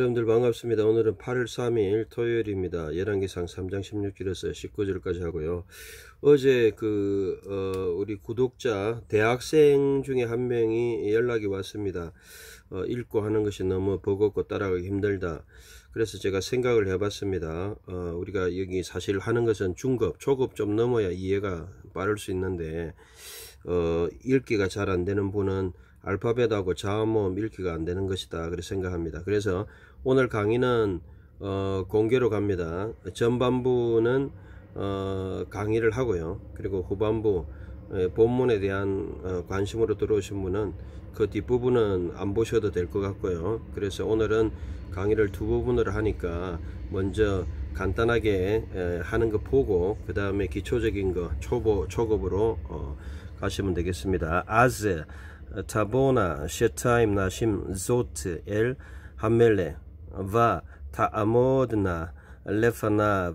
여러분들 반갑습니다. 오늘은 8월 3일 토요일입니다. 열왕기상 3장 16절에서 19절까지 하고요. 어제 그 어, 우리 구독자 대학생 중에 한 명이 연락이 왔습니다. 어, 읽고 하는 것이 너무 버겁고 따라가기 힘들다. 그래서 제가 생각을 해봤습니다. 어, 우리가 여기 사실 하는 것은 중급, 초급 좀 넘어야 이해가 빠를 수 있는데 어, 읽기가 잘 안 되는 분은 알파벳하고 자음모음 읽기가 안 되는 것이다. 그렇게 생각합니다. 그래서 오늘 강의는 어, 공개로 갑니다. 전반부는 어, 강의를 하고요. 그리고 후반부 에, 본문에 대한 어, 관심으로 들어오신 분은 그 뒷부분은 안 보셔도 될 것 같고요. 그래서 오늘은 강의를 두 부분으로 하니까 먼저 간단하게 에, 하는 거 보고 그 다음에 기초적인 거 초보 초급으로 어, 가시면 되겠습니다. 아즈 타보나 셰타임 나심 조트 엘 하멜레 ва תעמודנה לפניו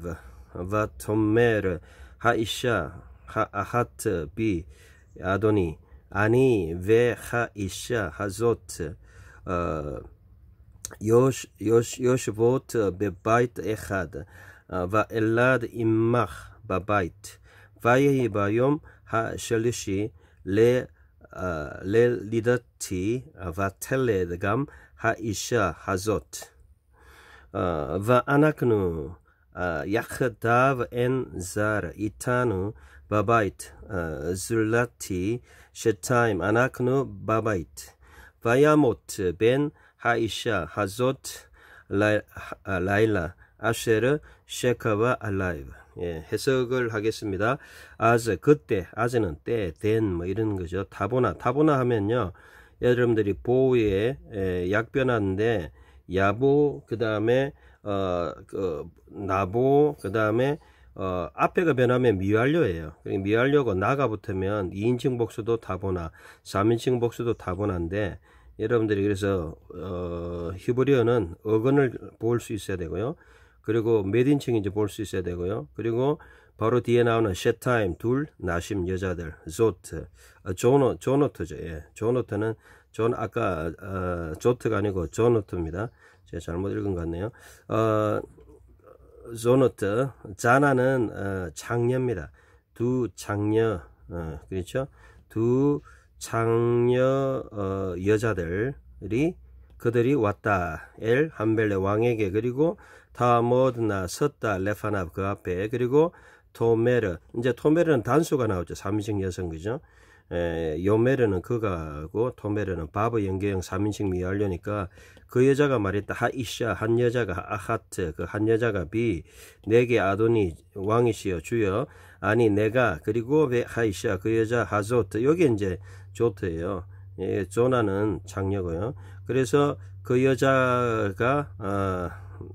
ותאמר האישה האחת בי אדוני אני והאישה הזאת uh, יוש, יוש, יושבות בבית אחד ואלעד עמך בבית. ויהי ביום השלישי uh, ללידתי ותלד גם האישה הזאת ואנחנו יחדיו אין זר איתנו בבית זולתי שתיים אנחנו בבית וימות בן האישה הזאת לילה אשר שקבה עליו 예, 해석을 하겠습니다. as 그때 as는 때, then 뭐 이런 거죠. 타보나 타보나 하면요. 여러분들이 보호에 약변하는데 야보 그 다음에 어 그 나보 그 다음에 어 앞에가 변하면 미완료예요. 그러니까 미완료고 나가 붙으면 2인칭 복수도 다보나 3인칭 복수도 다보나인데 여러분들이 그래서 어 히브리어는 어근을 볼 수 있어야 되고요. 그리고 몇 인칭인지 볼 수 있어야 되고요. 그리고 바로 뒤에 나오는 שתים 둘 נשים 여자들 조트 어, 조노 זנות죠. 예. זנות는 존 아까 어, 조트가 아니고 זנות입니다. 제가 잘못 읽은 것 같네요. 어, זנות זנה는 어, 창녀입니다. 두 창녀 어, 그렇죠? 두 창녀 어, 여자들이 그들이 왔다 엘 한벨레 왕에게 그리고 타아모드나 섰다 레파납 그 앞에 그리고 토메르 이제 토메르는 단수가 나오죠. 삼인칭 여성 그죠? 에, 요메르는 그가고 토메르는 바브 연계형 3인칭 미완료니까 그 여자가 말했다. 하이샤 한 여자가 아하트 그 한 여자가 비 내게 아도니 왕이시여 주여. 아니 내가 그리고 하이샤 그 여자 하조트. 여기 이제 조트예요. 예, 조나는 장녀고요. 그래서 그 여자가 어,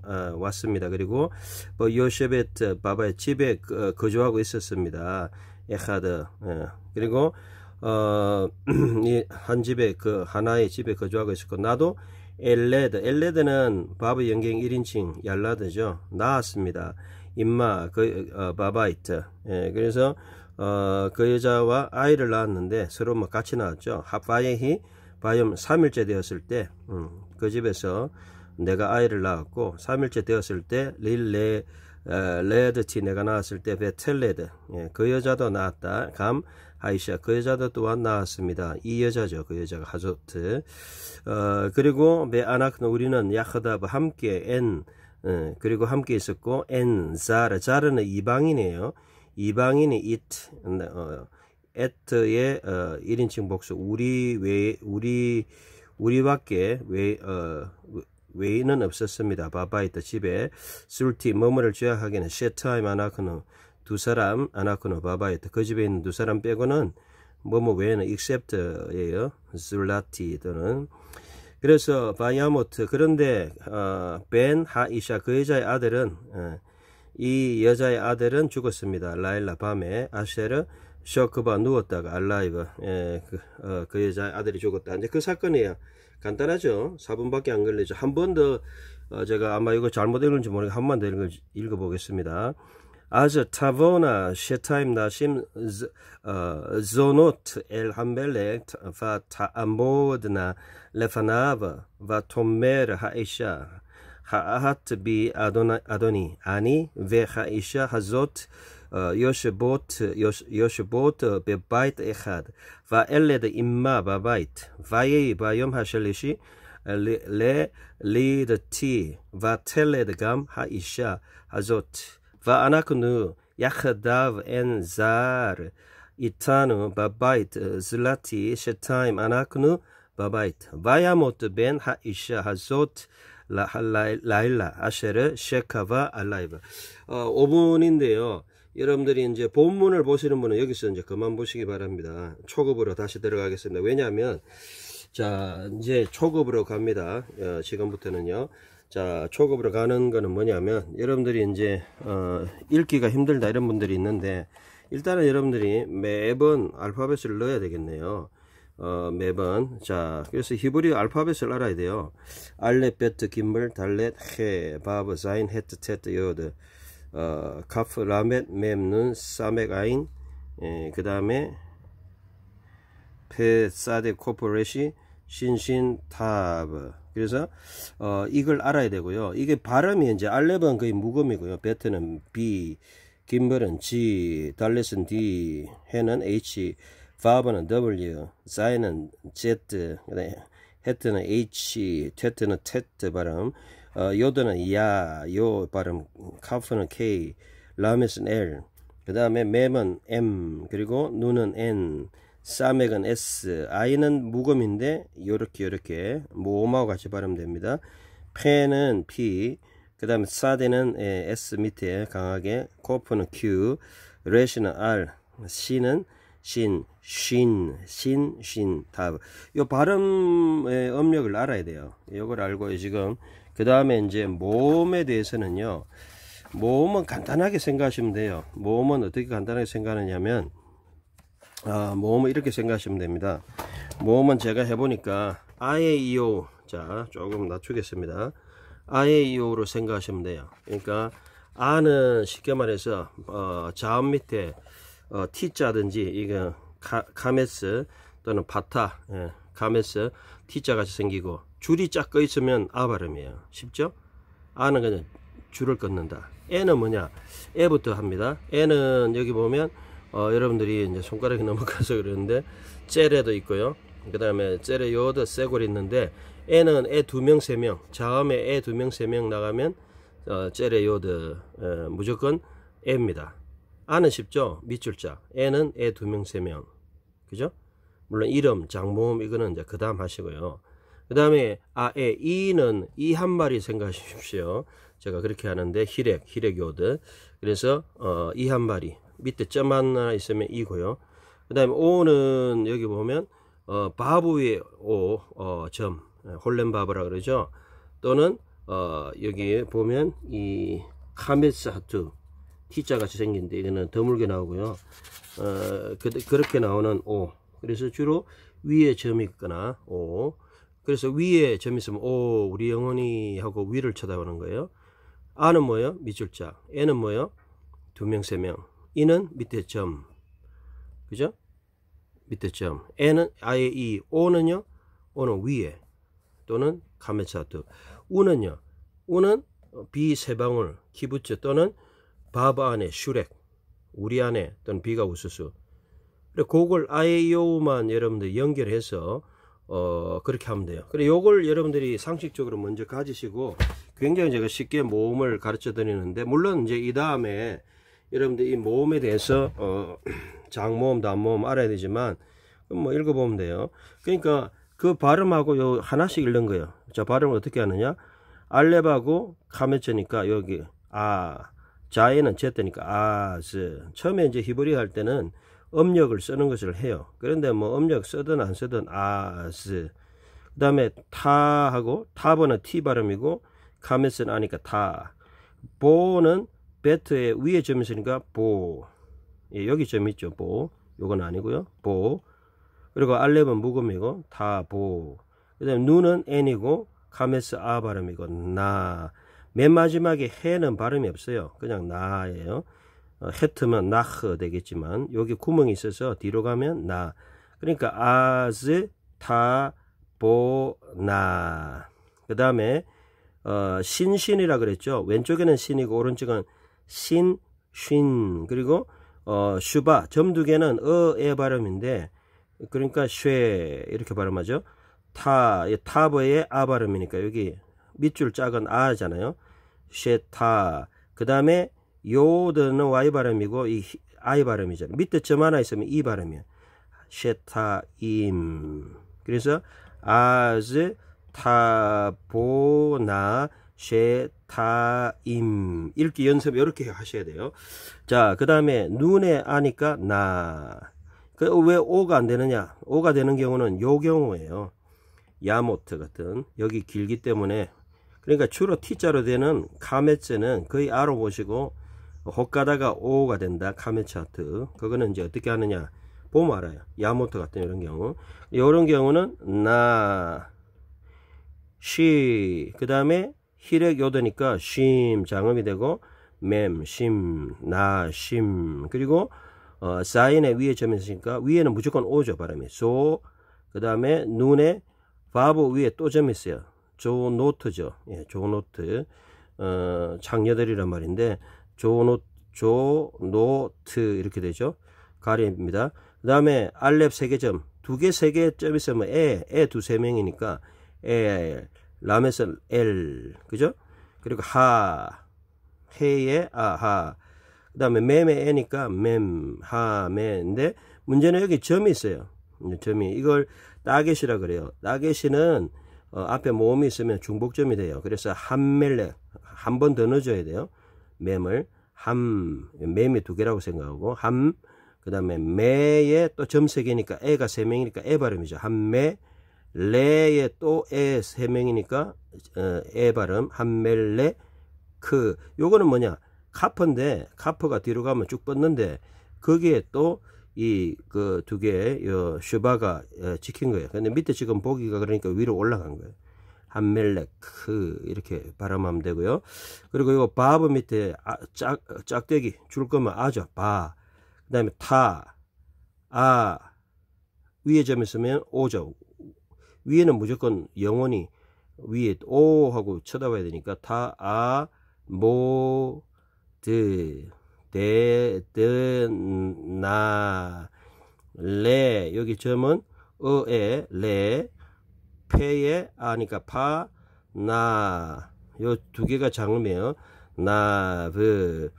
어, 왔습니다. 그리고 뭐 요셰베트 바바의 집에 거주하고 있었습니다. 에하드. 예. 그리고 어, 이한 집에 그 하나의 집에 거주하고 있었고 나도 엘레드 엘레드는 바브 연경 1인칭 얄라드죠. 나왔습니다. 임마 그 어, 바바이트. 예, 그래서 어, 그 여자와 아이를 낳았는데 서로 뭐 같이 낳았죠. 하바예히 바염 3일째 되었을 때그 음, 집에서 내가 아이를 낳았고 3일째 되었을 때 릴레 어, 레드티 내가 낳았을 때 베텔레드. 예, 그 여자도 낳았다. 감 아이샤 그 여자도 또한 나왔습니다. 이 여자죠. 그 여자가 하조트. 어, 그리고 베아나크노 우리는 야흐다브 함께 엔 어, 그리고 함께 있었고 엔 자르 자르는 이방인이에요. 이방인이 잇 어, 에트의 어, 1인칭 복수 우리 외 우리 우리밖에 외 어, 외인은 없었습니다. 바바이트 집에 술티 머무를 죄악하기는 셰타임 아나크노 두 사람 아나코노 바바이트 그 집에 있는 두 사람 빼고는 뭐뭐 외에는 except예요. 줄라티 또는 그래서 바야모트 그런데 어, 벤 하이샤 그 여자의 아들은 어, 이 여자의 아들은 죽었습니다. 라일라 밤에 아쉐르 쇼크바 누웠다가 알라이브 예, 그, 어, 그 여자의 아들이 죽었다. 이제 그 사건이에요. 간단하죠. 4분밖에 안 걸리죠. 한 번더 어, 제가 아마 이거 잘못 읽은지 모르겠 한번 더 읽어보겠습니다. אז תבואנה שתיים נשים זונות אל המלך ותעמודנה לפניו ותאמר האישה האחת בי אדוני, אני והאישה הזאת יושבות, יושבות בבית אחד, ואלד עמה בבית, ויהי ביום השלישי ללידתי, ותלד גם האישה הזאת, ואנחנו יחדיו אין זר איתנו בבית זלתי שתיים אנחנו בבית. וימות בן האישה הזאת 라일라 아쉐르 셰카바 알라이브 어, 5분인데요. 여러분들이 이제 본문을 보시는 분은 여기서 이제 그만 보시기 바랍니다. 초급으로 다시 들어가겠습니다. 왜냐하면 자 이제 초급으로 갑니다. 어, 지금부터는요. 자 초급으로 가는 거는 뭐냐면 여러분들이 이제 어, 읽기가 힘들다 이런 분들이 있는데 일단은 여러분들이 매번 알파벳을 넣어야 되겠네요. 어, 매번. 자 그래서 히브리 알파벳을 알아야 돼요. 알렙 베트 김물 달렛 헤 바브 자인 헤트 테트 요드. 어, 카프 라멧 멤 눈 사멕 아인. 예, 그 다음에 페 사데 코프 레시 신 쉰 타브 그래서 어, 이걸 알아야 되고요. 이게 발음이 이제 알렙은 거의 무음이고요. 베트는 B 김멜은 G 달렛은 D 헤는 H 바브는 W, 자인은 Z, 헤트는 H, 테트는 테트 발음, 어, 요드는 야, 요 발음, 카프는 K, 라메스는 L, 그 다음에 맴은 M, 그리고 누는 N, 사맥은 S, I는 무음인데 요렇게 요렇게 모음하고 같이 발음됩니다. 펜은 P, 그 다음에 사대는 S 밑에 강하게, 코프는 Q, 레시는 R, C는 신, 신, 신, 신, 답. 요 발음의 음력을 알아야 돼요. 요걸 알고 지금 그 다음에 이제 모음에 대해서는요. 모음은 간단하게 생각하시면 돼요. 모음은 어떻게 간단하게 생각하느냐면 아, 모음은 이렇게 생각하시면 됩니다. 모음은 제가 해보니까 이오 자 조금 낮추겠습니다. 이오로 생각하시면 돼요. 그러니까 아는 쉽게 말해서 어, 자음 밑에 어, T자든지 이거 카, 카메스 또는 바타 예, 카메스 T자 같이 생기고 줄이 쫙 그어 있으면 아 발음이에요. 쉽죠? 아는 그냥 줄을 긋는다. 에는 뭐냐? 에부터 합니다. 에는 여기 보면 어, 여러분들이 이제 손가락이 넘어가서 그러는데 째레도 있고요. 그 다음에 째레 요드 세골 있는데 에는 에두명 세 명 자음에 에두명 세 명 나가면 어, 째레 요드 어, 무조건 에입니다. 아는 쉽죠? 밑줄자. 에는 애 두 명, 세 명. 그죠? 물론 이름, 장모음 이거는 이제 그 다음 하시고요. 그 다음에 아, 에, 이는 이 한 마리 생각하십시오. 제가 그렇게 하는데 히렉, 히렉 요드. 그래서 어, 이 한 마리. 밑에 점 하나 있으면 이고요. 그 다음에 오는 여기 보면 어, 바브 위에 오, 어, 점. 홀렘 바브라 그러죠. 또는 어, 여기 보면 이 카메츠 하트 T자 같이 생긴데 이거는 드물게 나오고요. 어, 그, 그렇게 나오는 O. 그래서 주로 위에 점이 있거나 O. 그래서 위에 점이 있으면 O 우리 영혼이 하고 위를 쳐다보는 거예요. A는 뭐예요? 밑줄자. N은 뭐예요? 두 명, 세 명. E는 밑에 점. 그죠? 밑에 점. N은 아예 이 O는요? O는 위에 또는 카메차트. U는요? U는 B 세 방울 키부츠 또는 바바 안에 슈렉 우리 안에 또는 비가 우수수 그래 그걸 아이오만 여러분들 연결해서 어 그렇게 하면 돼요 그래 요걸 여러분들이 상식적으로 먼저 가지시고 굉장히 제가 쉽게 모음을 가르쳐 드리는데 물론 이제 이 다음에 여러분들 이 모음에 대해서 어 장모음 단모음 알아야 되지만 뭐 읽어보면 돼요. 그러니까 그 발음하고 요 하나씩 읽는 거예요. 자 발음을 어떻게 하느냐? 알렙하고 카메체니까 여기 아 자에는 제때니까 아스 처음에 이제 히브리 할 때는 음력을 쓰는 것을 해요. 그런데 뭐 음력 쓰든 안 쓰든 아스 그 다음에 타하고 타버는 티 발음이고 카메스는 아니까 타. 보는 베트의 위에 점이 있으니까 보 예, 여기 점 있죠 보 요건 아니고요 보 그리고 알렙은 묵음이고 타보 그 다음에 눈은 n이고 카메스 아 발음이고 나 맨 마지막에 해는 발음이 없어요. 그냥 나예요. 어, 헤트면 나흐 되겠지만 여기 구멍이 있어서 뒤로 가면 나. 그러니까 아즈 타보 나. 그 다음에 어, 신신이라 그랬죠. 왼쪽에는 신이고 오른쪽은 신, 쉰 그리고 어, 슈바 점 두 개는 어의 발음인데 그러니까 쉐 이렇게 발음하죠. 타, 타브에 아 발음이니까 여기 밑줄 작은 아잖아요. 쉐타. 그 다음에 요드는 Y 발음이고 이 I 발음이잖아요. 밑에 점 하나 있으면 이 발음이에요. 쉐타임. 그래서 as 타보나 쉐타임. 읽기 연습 이렇게 하셔야 돼요. 자, 그 다음에 눈에 아니까 나. 그 왜 오가 안 되느냐? 오가 되는 경우는 요 경우예요. 야모트 같은. 여기 길기 때문에. 그러니까 주로 T자로 되는 카메츠는 거의 아로 보시고 헛가다가 오가 된다. 카메츠 하투프. 그거는 이제 어떻게 하느냐? 보면 알아요. 야모트 같은 이런 경우. 이런 경우는 나. 쉬, 그 다음에 히렉 요드니까 쉼, 장음이 되고, 멤, 심, 나, 심, 그리고, 어, 자인의 위에 점이 있으니까, 위에는 무조건 오죠, 발음이. 소, 그 다음에 눈에, 바브 위에 또 점이 있어요. 조 노트죠. 예, 조 노트. 어, 창녀들이란 말인데, 조 노, 조 노트, 이렇게 되죠. 가리입니다. 그 다음에, 알렙 세개 점. 두 개, 세 개 점 있으면 에, 에 두 세 명이니까, 엘, 람에서 엘, 그죠? 그리고 하, 해의 아하. 그 다음에 맴의 애니까 맴, 하, 매인데, 문제는 여기 점이 있어요. 점이. 이걸 따겟이라 그래요. 따겟이는 어, 앞에 모음이 있으면 중복점이 돼요. 그래서 한멜레, 한 번 더 넣어줘야 돼요. 멤을. 함, 멤이 두 개라고 생각하고, 함, 그 다음에 메에 또 점 세 개니까 애가 세 명이니까 에 발음이죠. 함메, 레에 또 에 세 명이니까 어, 에 발음 함멜레 크 요거는 뭐냐 카프인데 카프가 뒤로 가면 쭉 뻗는데 거기에 또 이 그 두 개의 슈바가 어, 찍힌 거예요. 근데 밑에 지금 보기가 그러니까 위로 올라간 거예요. 함멜레 크 이렇게 발음하면 되고요. 그리고 이거 바브 밑에 아, 짝 짝대기 줄 그으면 아죠 바. 그 다음에 타, 아 위에 점 있으면 오죠. 위에는 무조건 영원히 위에 오 하고 쳐다봐야 되니까 타, 아, 모, 드, 데, 드, 나, 레. 여기 점은 어에, 레, 페에, 아니까 파, 나. 요 두 개가 장음이에요. 나, 브.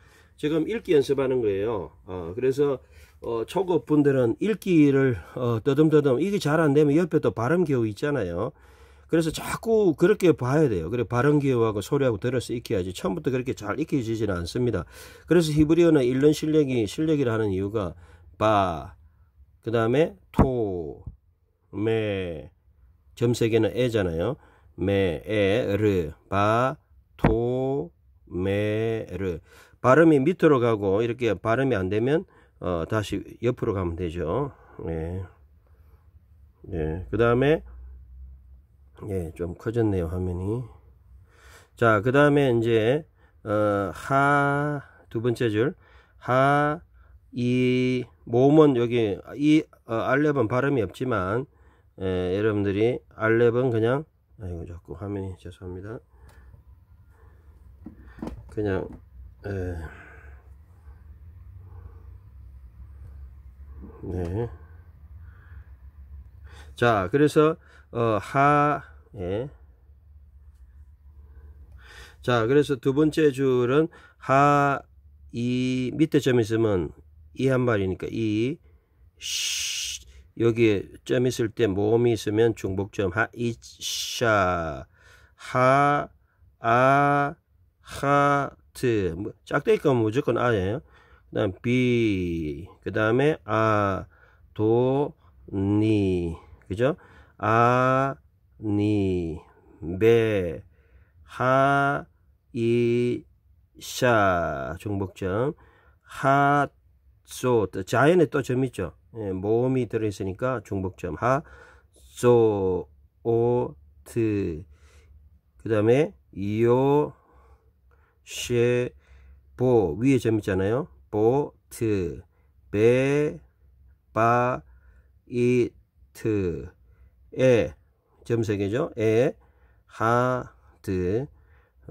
지금 읽기 연습하는 거예요. 어, 그래서 어, 초급 분들은 읽기를 어, 떠듬떠듬 이게 잘 안 되면 옆에 또 발음 기호 있잖아요. 그래서 자꾸 그렇게 봐야 돼요. 그래 발음 기호하고 소리하고 들어서 익혀야지. 처음부터 그렇게 잘 익혀지지는 않습니다. 그래서 히브리어는 읽는 실력이 실력이라 하는 이유가 바, 그 다음에 토, 매, 점세 개는 에잖아요. 매, 에, 르, 바, 토, 매, 르. 발음이 밑으로 가고 이렇게 발음이 안 되면 어, 다시 옆으로 가면 되죠. 네. 네. 그 다음에, 예, 좀 커졌네요, 화면이. 자, 그 다음에 이제, 어, 하, 두 번째 줄. 하, 이, 모음은 여기, 이, 어, 알렙은 발음이 없지만, 예, 여러분들이, 알렙은 그냥, 아이고, 자꾸 화면이 죄송합니다. 그냥, 에, 네. 자, 그래서 어, 하 예. 자, 그래서 두 번째 줄은 하, 이 밑에 점 있으면 이한 말이니까 이 쉬, 여기에 점 있을 때 모음이 있으면 중복점 하, 이, 샤, 하, 아, 하, 트. 뭐, 짝대기가 무조건 아예요. 그 다음 비, 그 다음에 아, 도, 니, 그죠? 아, 니, 배, 하, 이, 샤, 중복점, 하, 소, 자연에 또 점 있죠? 예, 모음이 들어있으니까 중복점, 하, 소, 오, 트, 그 다음에 요, 쉐, 보, 위에 점 있잖아요. 보트 배, 바, 이트, 에, 하, 드,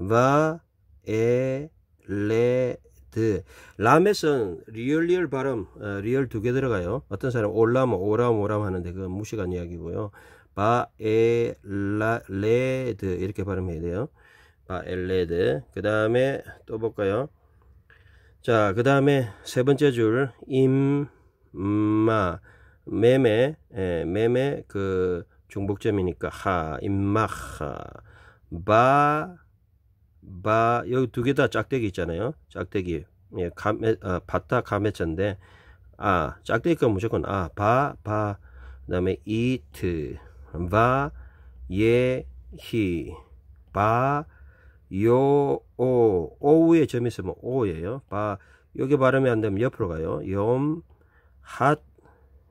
바, 에, 레, 드. 람에선 리얼 리얼 발음, 어, 리얼 두 개 들어가요. 어떤 사람 올라면 오람 오람 하는데 그건 무식한 이야기고요. 바, 에, 라, 레, 드. 이렇게 발음해야 돼요. 바, 에, 레, 드. 그 다음에 또 볼까요? 자, 그 다음에 세 번째 줄, 임, 마, 매매, 예, 매매 그 중복점이니까 하, 임마 하, 바, 바, 여기 두 개 다 짝대기 있잖아요. 짝대기. 예, 가메, 아, 바타 가메차인데, 아, 짝대기가 무조건 아, 바, 바, 그 다음에 이트, 바, 예, 히, 바, 요, 오, 오후에 점이 있으면 오예요. 바, 여기 발음이 안 되면 옆으로 가요. 염, 핫,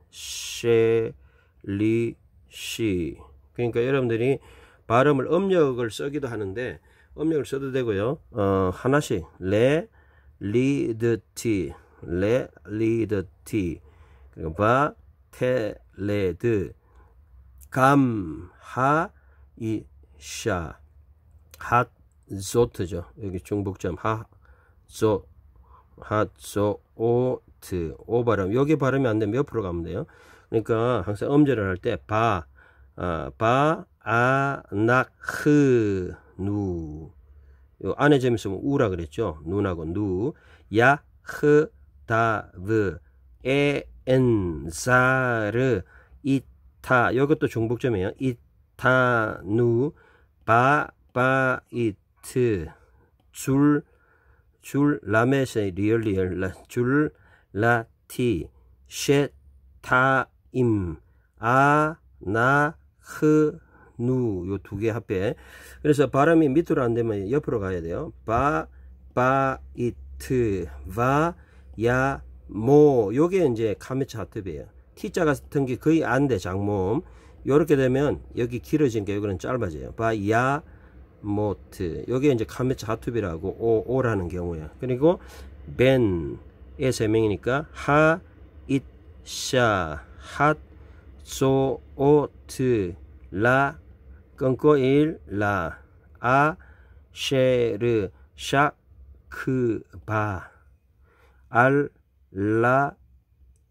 셰, 리, 시. 그러니까 여러분들이 발음을 음력을 쓰기도 하는데 음력을 써도 되고요. 어, 하나씩 레, 리 드, 티, 레, 리 드, 티. 그리고 바, 테, 레 드, 감, 하, 이, 샤. 핫, 조트죠. 여기 중복점 하, 조, 하, 조, 오, 트, 오 발음. 여기 발음이 안 되면 옆으로 가면 돼요. 그러니까 항상 음절을 할 때 바, 아, 바, 아, 낙, 흐, 누. 요 안에 점 있으면 우라 그랬죠. 누나고 누. 야, 흐, 다, 브, 에, 엔, 사 르, 이타. 요것도 중복점이에요. 이 타, 누, 바, 바, 이 트. 줄, 줄, 라메세, 리얼, 리얼, 줄, 라 티, 셰, 타, 임, 아, 나, 흐, 누, 요 두 개 합해. 그래서 발음이 밑으로 안 되면 옆으로 가야 돼요. 바, 바, 이트, 바, 야, 모. 요게 이제 카메차 하트비에요. T자 같은 게 거의 안 돼, 장모음. 요렇게 되면 여기 길어진 게 여기는 짧아져요. 바, 야, 모트. 요게 이제 카메차 하투비라고 오, 오라는 경우야. 그리고 벤의 세 명이니까 하, 잇, 샤, 핫, 소, 오 트, 라, 끊고 일, 라, 아, 쉐르, 샤, 크, 바, 알, 라,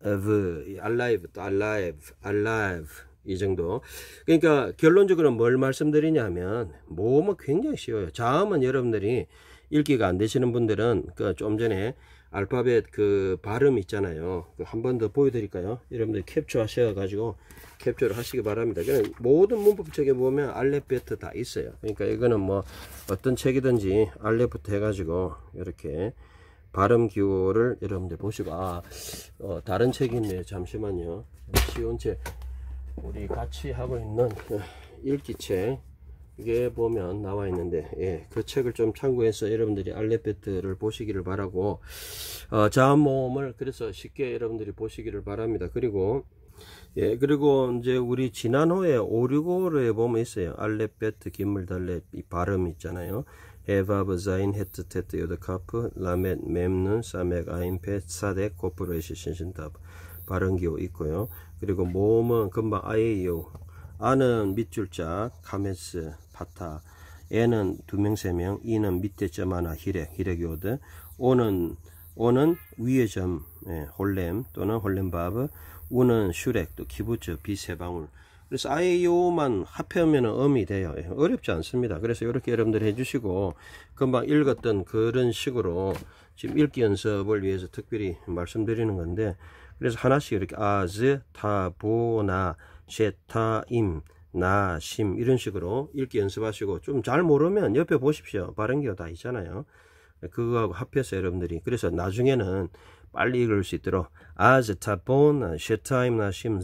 브, 알라이브, 또 알라이브, 알라이브. 이 정도. 그러니까 결론적으로 뭘 말씀드리냐면 모음은 굉장히 쉬워요. 자음은 여러분들이 읽기가 안 되시는 분들은 그 좀 전에 알파벳 그 발음 있잖아요. 그한번 더 보여드릴까요? 여러분들 캡처 하셔 가지고 캡처를 하시기 바랍니다. 그냥 모든 문법책에 보면 알렙베트 다 있어요. 그러니까 이거는 뭐 어떤 책이든지 알렙부터 해 가지고 이렇게 발음 기호를 여러분들 보시고 아 어, 다른 책이 있네요. 잠시만요. 쉬운 책 우리 같이 하고 있는 그 읽기책 이게 보면 나와 있는데 예, 그 책을 좀 참고해서 여러분들이 알렙베트를 보시기를 바라고 어, 자음 모음을 그래서 쉽게 여러분들이 보시기를 바랍니다. 그리고 예, 그리고 이제 우리 지난호에 565에 보면 있어요. 알렙베트, 기물, 달렙, 이 발음 있잖아요. 에바브, 자인, 헤트, 테트, 요드 카프, 라멧, 멤, 눈, 사맥, 아인, 페, 사덱, 코프, 레시, 신신답. 발음기호 있고요. 그리고 모음은 금방 아예요. 아는 밑줄자, 카메스, 파타. 에는 두 명, 세 명. 이는 밑에 점 하나, 히렉, 히렉요드. 오는, 오는 위에 점, 예, 홀렘 또는 홀렘바브. 우는 슈렉, 또 기부츠, 비세 방울. 그래서 아예요만 합해오면 음이 돼요. 예, 어렵지 않습니다. 그래서 이렇게 여러분들 해주시고, 금방 읽었던 그런 식으로 지금 읽기 연습을 위해서 특별히 말씀드리는 건데, 그래서 하나씩 이렇게 아즈, 타, 보, 나, 셰, 타, 임, 나, 심 이런 식으로 읽기 연습하시고 좀 잘 모르면 옆에 보십시오. 발음기호가 다 있잖아요. 그거하고 합해서 여러분들이 그래서 나중에는 빨리 읽을 수 있도록 아즈, 타, 본, 셰, 타, 임, 나, 심,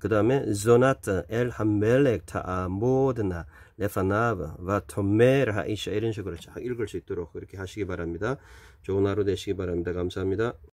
그 다음에 조나트, 엘, 함멜렉, 타, 아, 모드나, 레파나브, 바, 토메르, 하이샤 이런 식으로 잘 읽을 수 있도록 그렇게 하시기 바랍니다. 좋은 하루 되시기 바랍니다. 감사합니다.